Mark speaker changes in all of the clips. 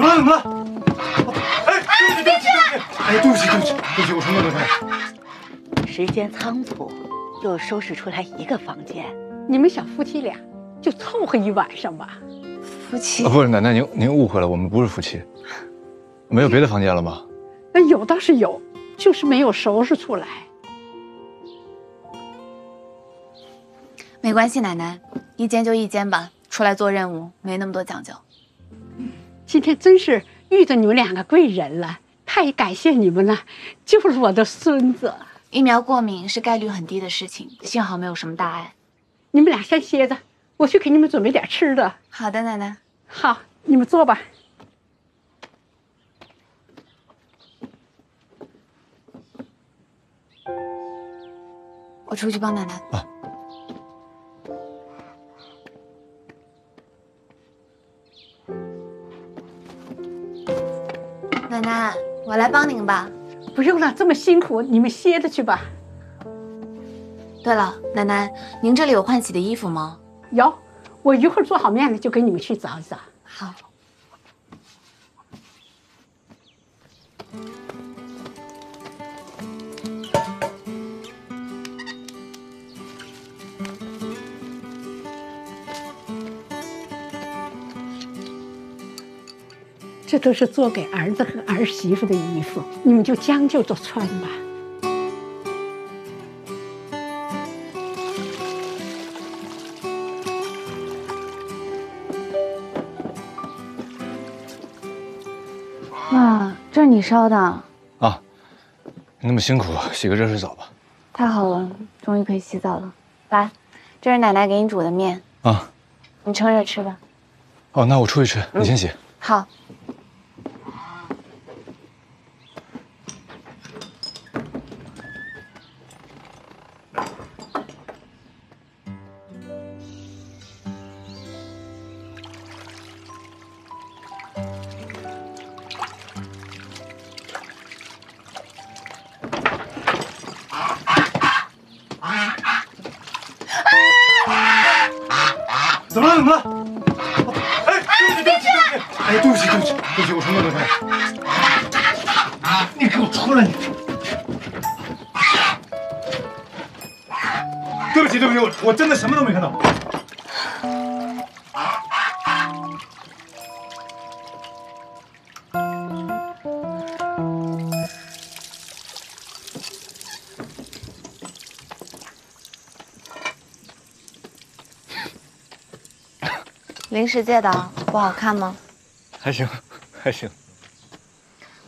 Speaker 1: 么了？怎么了？哎，对不起，对不起，对不起！哎，对不起，对不起，对不起，我什么都没看。
Speaker 2: 时间仓促，又收拾出来一个房间。
Speaker 3: 你们小夫妻俩就凑合一晚上吧。
Speaker 4: 夫妻
Speaker 1: 啊，不是奶奶，您您误会了，我们不是夫妻。没有别的房间了吗？
Speaker 3: 那有倒是有，就是没有收拾出来。
Speaker 4: 没关系，奶奶，一间就一间吧。出来做任务，没那么多讲究。
Speaker 3: 今天真是遇着你们两个贵人了，太感谢你们了，救了我的孙子。
Speaker 4: 疫苗过敏是概率很低的事情，幸好没有什么大碍。
Speaker 3: 你们俩先歇着，我去给你们准备点吃的。
Speaker 4: 好的，奶奶。
Speaker 3: 好，你们坐吧。
Speaker 4: 我出去帮奶奶。
Speaker 1: 啊。
Speaker 4: 奶奶，我来帮您吧。
Speaker 3: 不用了，这么辛苦，你们歇着去吧。
Speaker 4: 对了，奶奶，您这里有换洗的衣服吗？
Speaker 3: 有，我一会儿做好面了就给你们去找一找。
Speaker 4: 好。
Speaker 3: 这都是做给儿子和儿媳妇的衣服，你们就将就着穿吧。
Speaker 4: 妈，这是你烧的
Speaker 1: 啊？你那么辛苦，洗个热水澡吧。
Speaker 4: 太好了，终于可以洗澡了。来，这是奶奶给你煮的面
Speaker 1: 啊，
Speaker 4: 你趁热吃吧。
Speaker 1: 哦，那我出去吃，你先洗。
Speaker 4: 好。
Speaker 1: 么了？怎么了？哎，对不起！哎，对不起，对不起，对不起，我什么都没看。你给我出来！你！对不起，对不起，我我真的什么都没看到。
Speaker 4: 临时借的，不好看吗？
Speaker 1: 还行，还行。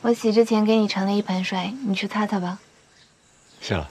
Speaker 4: 我洗之前给你盛了一盆水，你去擦擦吧。
Speaker 1: 谢了。